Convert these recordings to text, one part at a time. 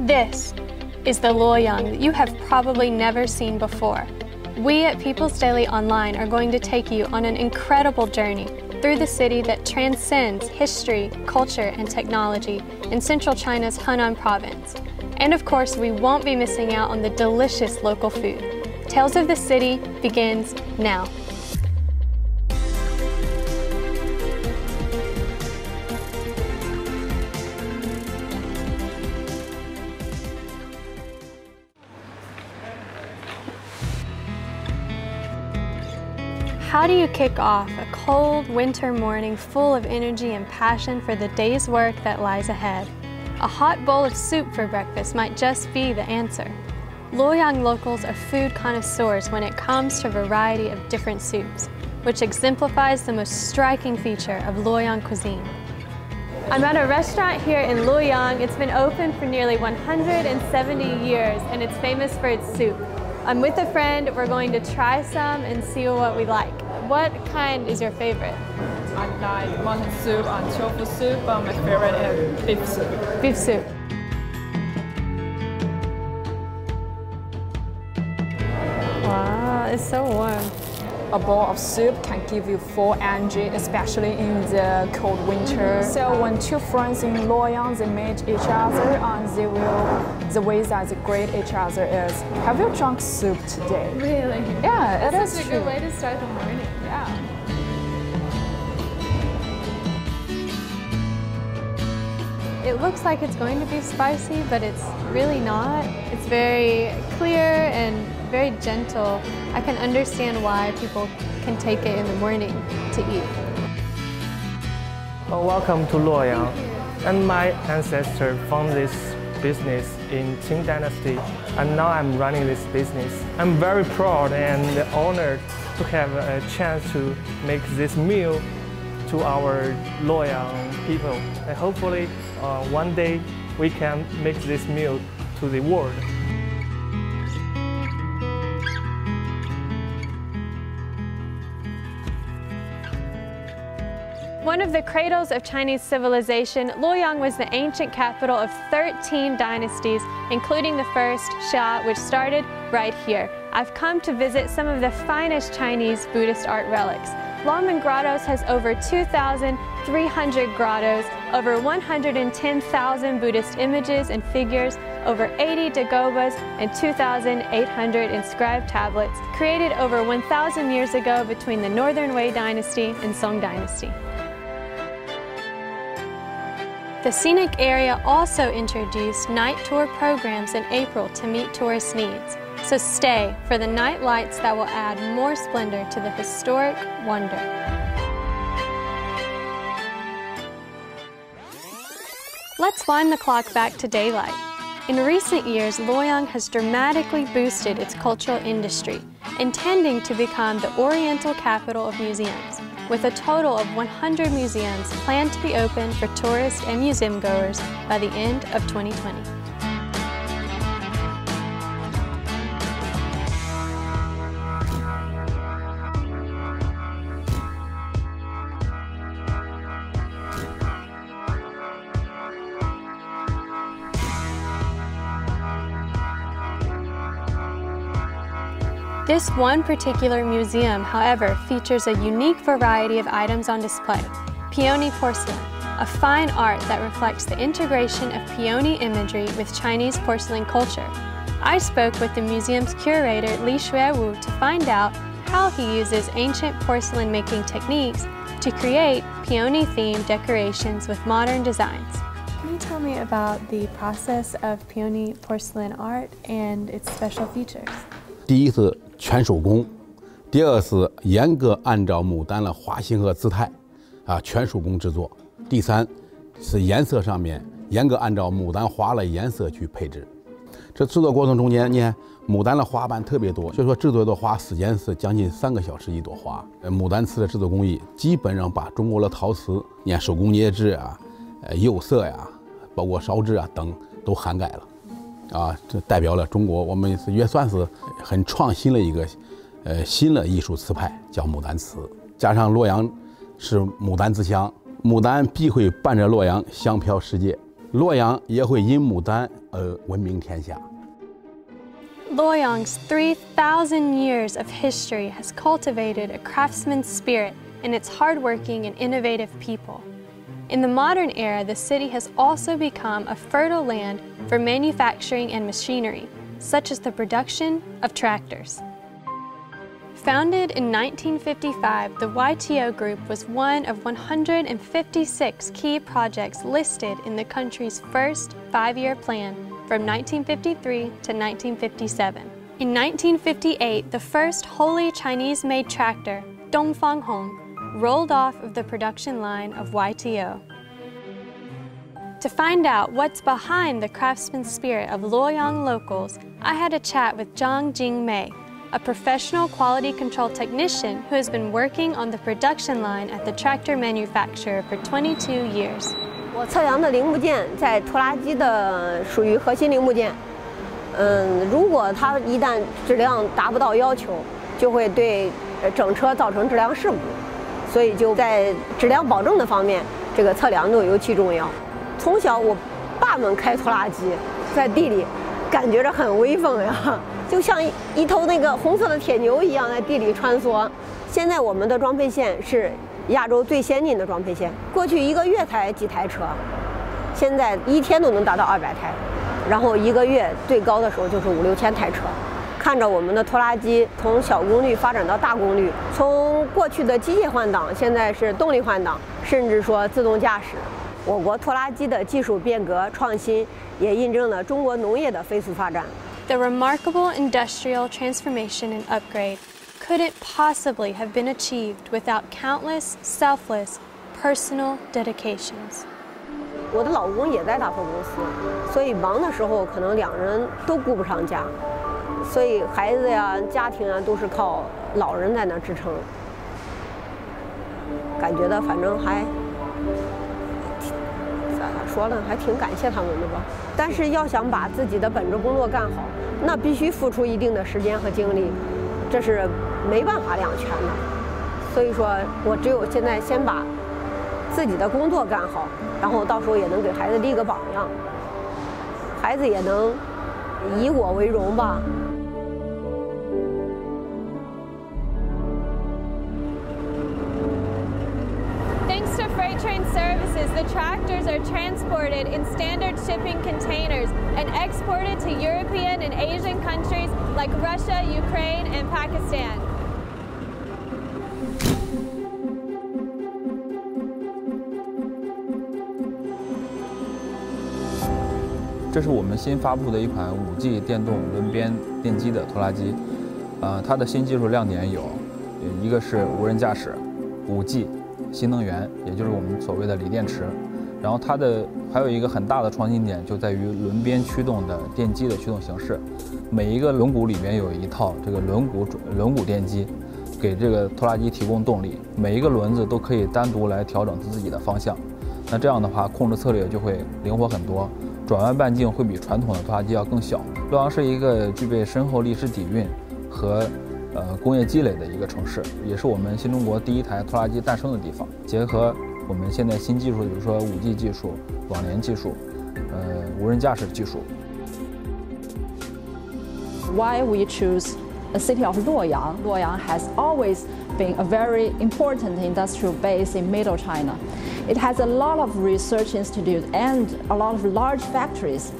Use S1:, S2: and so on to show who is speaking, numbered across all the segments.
S1: This is the Luoyang that you have probably never seen before. We at People's Daily Online are going to take you on an incredible journey through the city that transcends history, culture, and technology in central China's Henan province. And of course, we won't be missing out on the delicious local food. Tales of the City begins now. How do you kick off a cold winter morning full of energy and passion for the day's work that lies ahead? A hot bowl of soup for breakfast might just be the answer. Luoyang locals are food connoisseurs when it comes to a variety of different soups, which exemplifies the most striking feature of Luoyang cuisine. I'm at a restaurant here in Luoyang. It's been open for nearly 170 years and it's famous for its soup. I'm with a friend. We're going to try some and see what we like. What kind is your favorite?
S2: I like mutton soup and tofu soup, but my favorite is beef soup.
S1: Beef soup. Wow, it's so warm.
S2: A bowl of soup can give you full energy, especially in the cold winter. Mm-hmm. So when two friends in Luoyang they meet each other and they will, the way that they greet each other is, have you drunk soup today?
S1: Really?
S2: Yeah, it
S1: That's
S2: is
S1: a
S2: true.
S1: good way to start the morning. It looks like it's going to be spicy, but it's really not. It's very clear and very gentle. I can understand why people can take it in the morning to eat.
S3: Uh, welcome to Luoyang. And my ancestor founded this business in Qing Dynasty, and now I'm running this business. I'm very proud and honored to have a chance to make this meal to our Luoyang people. And hopefully, uh, one day we can make this meal to the world.
S1: One of the cradles of Chinese civilization, Luoyang was the ancient capital of 13 dynasties, including the first, Xia, which started right here. I've come to visit some of the finest Chinese Buddhist art relics. Longmen Grottoes has over 2,300 grottos, over 110,000 Buddhist images and figures, over 80 dagobas, and 2,800 inscribed tablets, created over 1,000 years ago between the Northern Wei Dynasty and Song Dynasty. The scenic area also introduced night tour programs in April to meet tourist needs. So stay for the night lights that will add more splendor to the historic wonder. Let's wind the clock back to daylight. In recent years, Luoyang has dramatically boosted its cultural industry, intending to become the oriental capital of museums, with a total of 100 museums planned to be open for tourists and museum goers by the end of 2020. This one particular museum, however, features a unique variety of items on display. Peony porcelain, a fine art that reflects the integration of peony imagery with Chinese porcelain culture. I spoke with the museum's curator Li Xuewu to find out how he uses ancient porcelain making techniques to create peony-themed decorations with modern designs. Can you tell me about the process of peony porcelain art and its special features?
S4: 第一是全手工，第二是严格按照牡丹的花型和姿态，啊，全手工制作。第三是颜色上面严格按照牡丹花的颜色去配置。这制作过程中间，你看牡丹的花瓣特别多，所以说制作一朵花时间是将近三个小时一朵花。牡丹瓷的制作工艺基本上把中国的陶瓷，你看手工捏制啊、呃釉色呀、包括烧制啊等都涵盖了。啊，这代表了中国，我们是也算是很创新的一个，呃，新的艺术词派，叫牡丹瓷。加上洛阳是牡丹之乡，牡丹必会伴着洛阳香飘世界。洛阳也会因牡丹而闻名天下。
S1: Luoyang's 3,000 years of history has cultivated a craftsman's spirit in its hardworking and innovative people. In the modern era, the city has also become a fertile land for manufacturing and machinery, such as the production of tractors. Founded in 1955, the YTO Group was one of 156 key projects listed in the country's first five-year plan from 1953 to 1957. In 1958, the first wholly Chinese-made tractor, Dongfang Hong, rolled off of the production line of YTO. To find out what's behind the craftsman spirit of Luoyang locals, I had a chat with Zhang Jingmei, a professional quality control technician who has been working on the production line at the tractor manufacturer for 22 years.
S5: 我测量的零部件在拖拉机的属于核心零部件，嗯，如果它一旦质量达不到要求，就会对整车造成质量事故， 所以就在质量保证的方面，这个测量度尤其重要。从小我爸们开拖拉机，在地里感觉着很威风呀，就像一头那个红色的铁牛一样在地里穿梭。现在我们的装配线是。亚洲最先进的装配线，过去一个月才几台车，现在一天都能达到二百台，然后一个月最高的时候就是五六千台车。看着我们的拖拉机从小功率发展到大功率，从过去的机械换挡，现在是动力换挡，甚至说自动驾驶。我国拖拉机的技术变革创新，也印证了中国农业的飞速发展。
S1: The remarkable industrial transformation and upgrade. couldn't possibly have been achieved without countless selfless personal dedications.
S5: 我的老公也在大货公司，所以忙的时候可能两人都顾不上家，所以孩子呀、家庭啊都是靠老人在那支撑。感觉到反正还咋说呢，还挺感谢他们的吧。但是要想把自己的本职工作干好，那必须付出一定的时间和精力，这是。没办法两全的，所以说我只有现在先把自己的工作干好，然后到时候也能给孩子立个榜样，孩子也能以我为荣吧。
S1: Thanks to freight train services, the tractors are transported in standard shipping containers and exported to European and Asian countries like Russia, Ukraine, and Pakistan.
S6: 这是我们新发布的一款 5G 电动轮边电机的拖拉机，呃，它的新技术亮点有，一个是无人驾驶，5G， 新能源，也就是我们所谓的锂电池，然后它的还有一个很大的创新点就在于轮边驱动的电机的驱动形式，每一个轮毂里面有一套这个轮毂轮毂电机，给这个拖拉机提供动力，每一个轮子都可以单独来调整自己的方向，那这样的话控制策略就会灵活很多。转弯半径会比传统的拖拉机要更小。洛阳是一个具备深厚历史底蕴和呃工业积累的一个城市，也是我们新中国第一台拖拉机诞生的地方。结合我们现在新技术，比如说 5G 技术、网联技术、呃无人驾驶技术。
S7: Why we choose the city of Luoyang? Luoyang has always been a very important industrial base in Middle China. It has a lot of research institutes and a lot of large factories.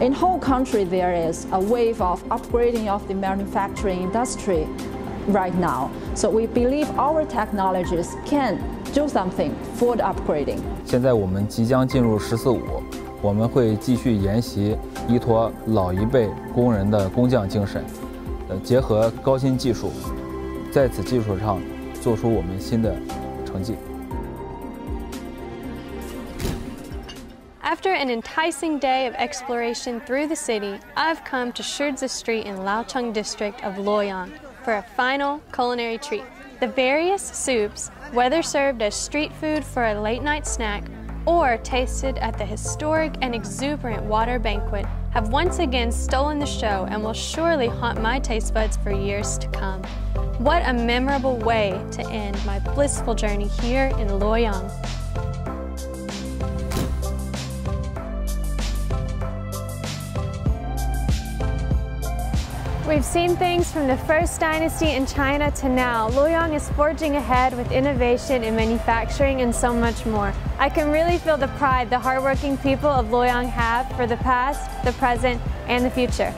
S7: In whole country, there is a wave of upgrading of the manufacturing industry right now. So we believe our technologies can do something for the upgrading.
S6: 现在我们即将进入“十四五”，我们会继续沿袭依托老一辈工人的工匠精神，呃，结合高新技术，在此基础上做出我们新的成绩。
S1: After an enticing day of exploration through the city, I've come to Shizi Street in Laocheng district of Luoyang for a final culinary treat. The various soups, whether served as street food for a late night snack or tasted at the historic and exuberant water banquet, have once again stolen the show and will surely haunt my taste buds for years to come. What a memorable way to end my blissful journey here in Luoyang. We've seen things from the first dynasty in China to now. Luoyang is forging ahead with innovation in manufacturing and so much more. I can really feel the pride the hardworking people of Luoyang have for the past, the present, and the future.